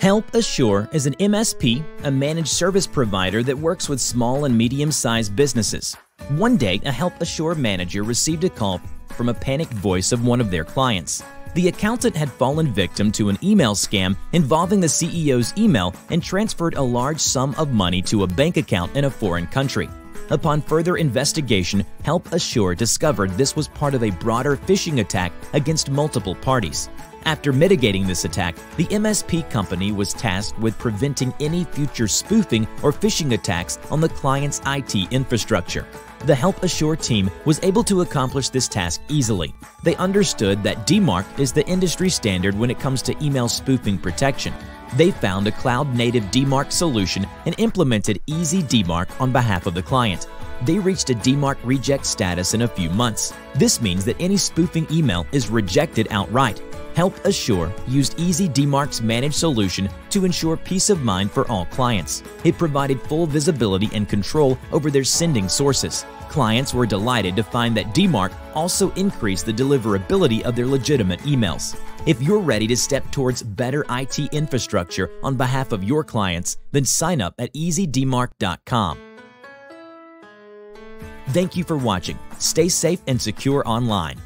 Help Assure is an MSP, a managed service provider that works with small and medium sized businesses. One day, a Help Assure manager received a call from a panicked voice of one of their clients. The accountant had fallen victim to an email scam involving the CEO's email and transferred a large sum of money to a bank account in a foreign country. Upon further investigation, Help Assure discovered this was part of a broader phishing attack against multiple parties. After mitigating this attack, the MSP company was tasked with preventing any future spoofing or phishing attacks on the client's IT infrastructure. The Help Assure team was able to accomplish this task easily. They understood that DMARC is the industry standard when it comes to email spoofing protection. They found a cloud-native DMARC solution and implemented Easy DMARC on behalf of the client. They reached a DMARC reject status in a few months. This means that any spoofing email is rejected outright, Help Assure used Easy DMARC's managed solution to ensure peace of mind for all clients. It provided full visibility and control over their sending sources. Clients were delighted to find that DMARC also increased the deliverability of their legitimate emails. If you're ready to step towards better IT infrastructure on behalf of your clients, then sign up at easydmarc.com. Thank you for watching. Stay safe and secure online.